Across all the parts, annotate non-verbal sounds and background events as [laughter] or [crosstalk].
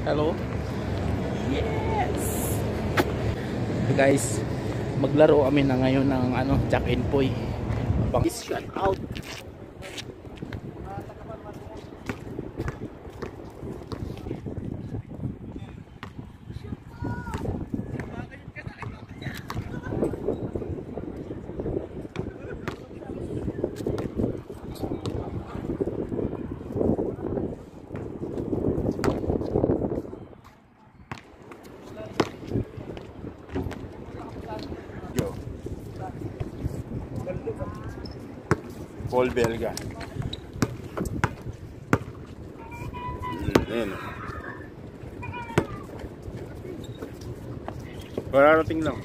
Hello? Yes! Guys, maglaro kami na ngayon ng ano, Jack and Poy. Pang shut out. Paul Belga. Mm, Ayan. Pararating lang.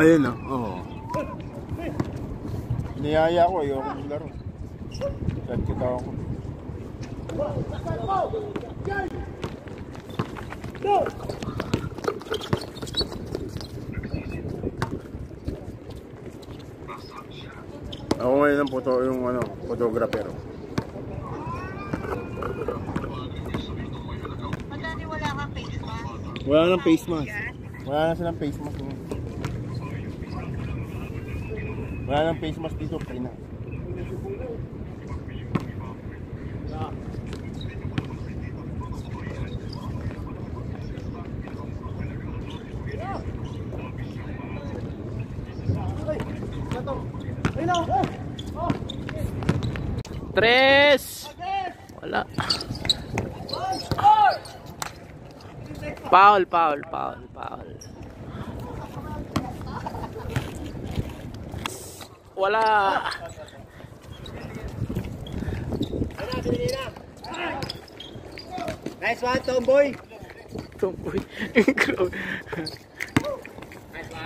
Ayun na. Oo. Niyaya ko, ayoko maglaro. Sad kita ako. Ako ngayon ang photo, yung ano, photographer. Wala kang face mask. Wala nang face mask. Wala na silang face mask. ngayon. Wala nang face mask dito, Pina. Tres! Wala. Foul, foul, foul, foul. Wala. Nice one, Tomboy. Tumboy.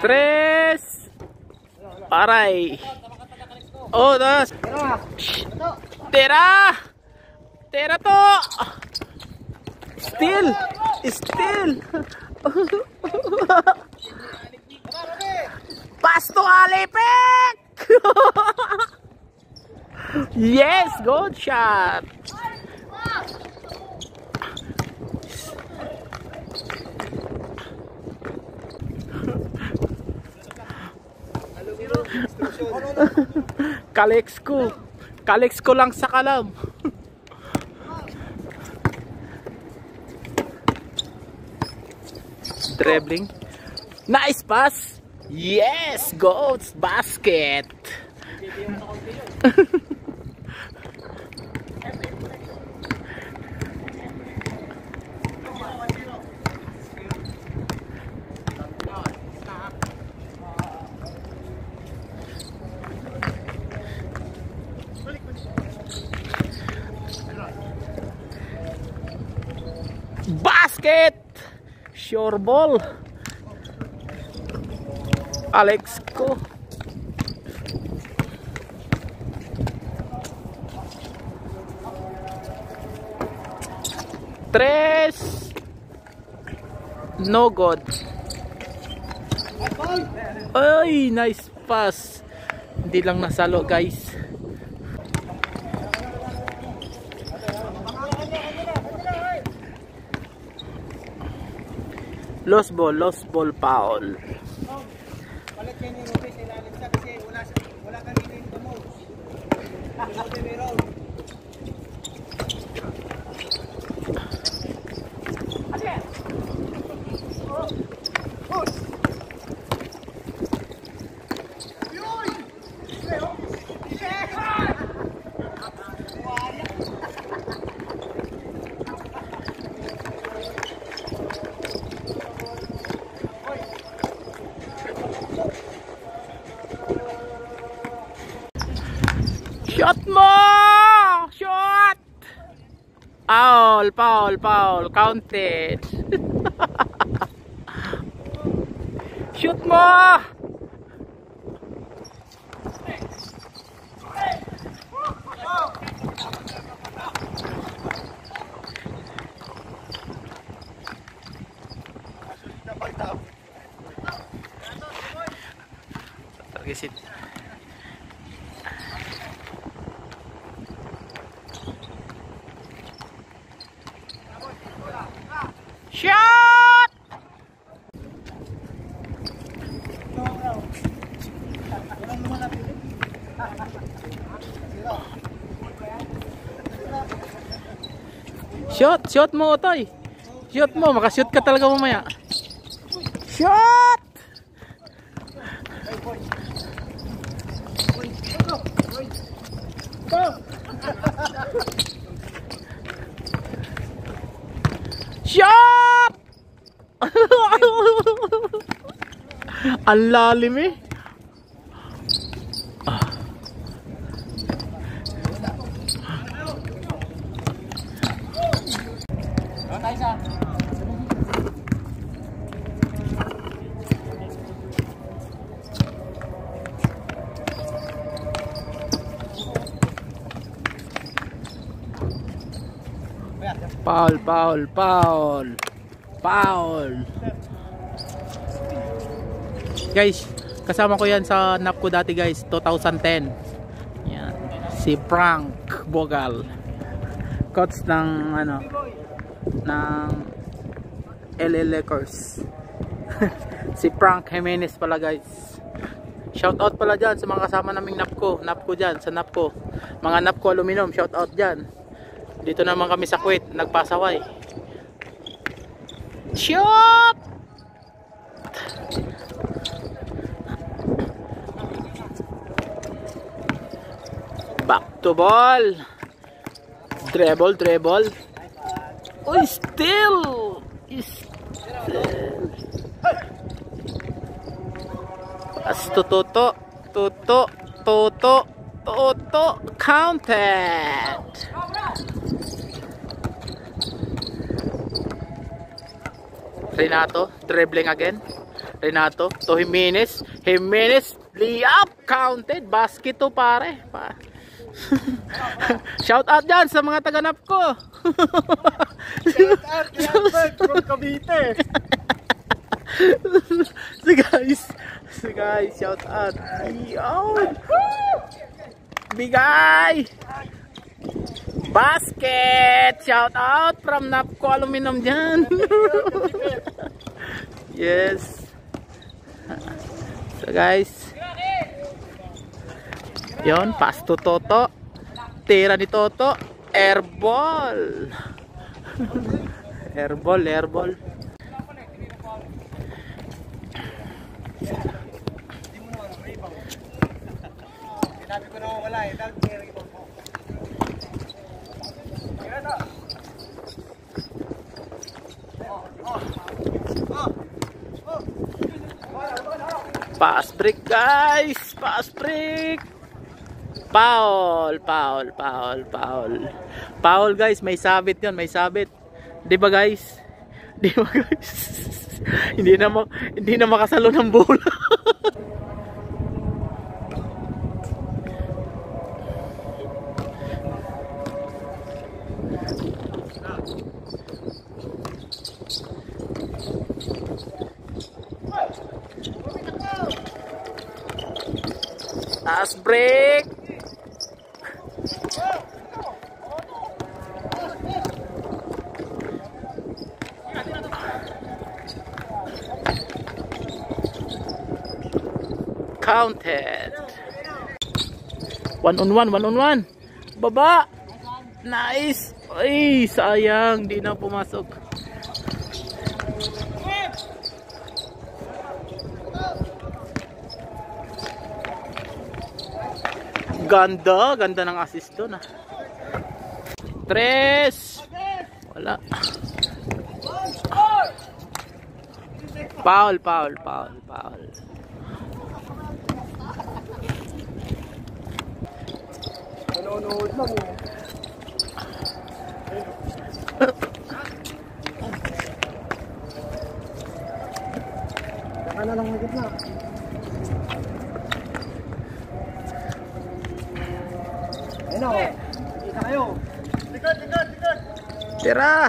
Tres! Aray! Oh, das! Tera! Tera to! Still! Still! [laughs] Pasto Alipek! [laughs] yes! Good shot! Kalex ko. Kalex ko lang sa kalam. Dribbling. Nice pass. Yes, goats basket. Basket! Sure ball. Alex Tres. No good. Ay, nice pass. Hindi lang nasalo, guys. Lost ball, lost ball foul. Palit yan yung Ruby sa siya kasi wala, kang inin mo. Ruby meron. Shot mo! Shot! Paul, Paul, Paul, counted. [laughs] Shoot mo! Lagi sit. Shot! Shot mo, Otoy! Shot mo! Makashoot ka talaga mamaya. Shot! Shot! [laughs] Ang lalim eh. Paul, Paul, Paul. Paul. Guys, kasama ko yan sa nap ko dati guys, 2010. Yan. Si Frank Bogal. Coach ng ano ng LA Lakers. [laughs] si Frank Jimenez pala guys. Shout out pala dyan sa mga kasama naming NAPCO. NAPCO dyan, sa NAPCO. Mga NAPCO aluminum, shout out dyan. Dito naman kami sa Kuwait, nagpasaway. Shoot! Back to ball. Treble, treble. Oh, still. Still. As tututo, tuto, tuto, tuto, counted. Renato, dribbling again. Renato to Jimenez. Jimenez, layup, counted. Basket to pare. Pa. [laughs] Shout out dyan sa mga taganap ko. [laughs] [laughs] Albert from Cavite. si guys. Si guys, shout out. Ayun. Bigay. Basket! Shout out from Napco Aluminum dyan. [laughs] yes. So guys. Yon, pass to Toto. Tira ni Toto. Airball. [laughs] airball, airball. Sinabi ko na wala eh. Dahil Pass break guys! Pass break! Foul! Foul! Foul! Foul! Foul guys! May sabit yon May sabit. Di ba guys? Di ba guys? [laughs] hindi na hindi na makasalo ng bola. [laughs] Taas break. Counted. One on one, one on one. Baba. Nice. Ay, sayang. Di na pumasok. Ganda, ganda ng assist doon ah. Tres. Wala. Foul, foul, foul, foul. Nanonood lang eh. Saka na lang higit na. Ayun oh. Isa kayo. Likod, likod, likod. Tira.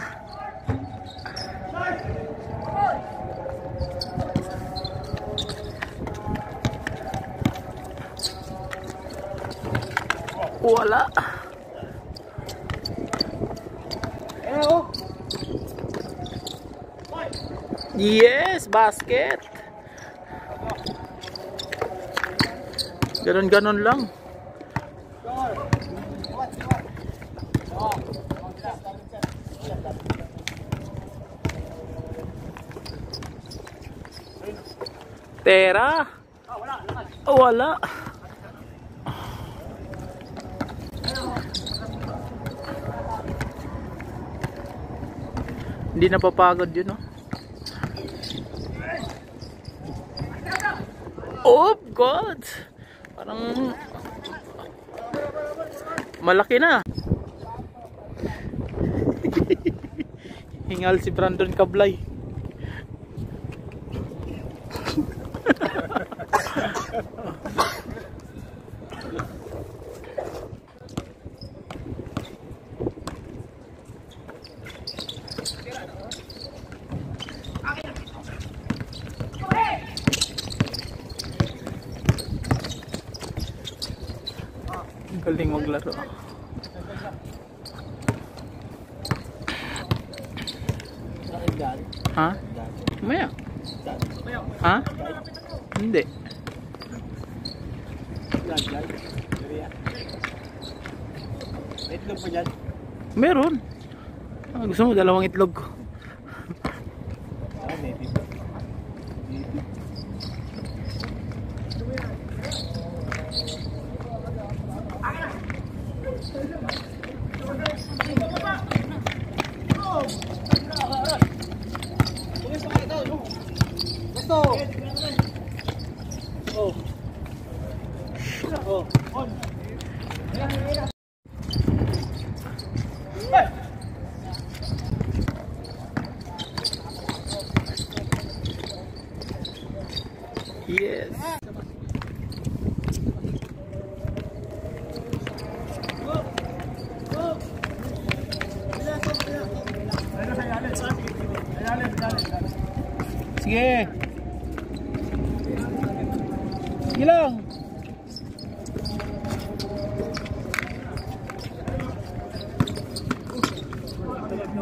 Wala. Eh, oh. Yes, basket. Ganon-ganon lang. Tera. Oh, wala. Hindi napapagod yun, no? Oh God! Parang malaki na. [laughs] Hingal si Brandon Kablay. Galing maglaro. Ha? Maya. Ha? Hindi. Itlog pa dyan. Meron. Ah, gusto mo dalawang itlog ko.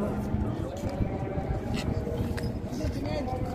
Thank you.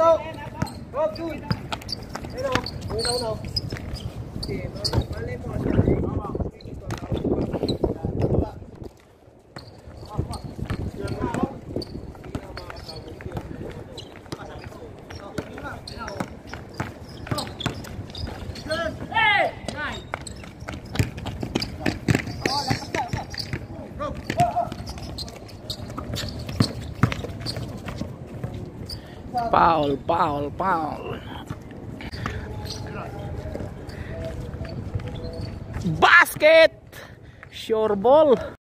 Go, diyan ka lang to. Go, good. Ayun o, una una. Okay, malay mo kasi. Foul, foul, foul. Basket! Sure ball.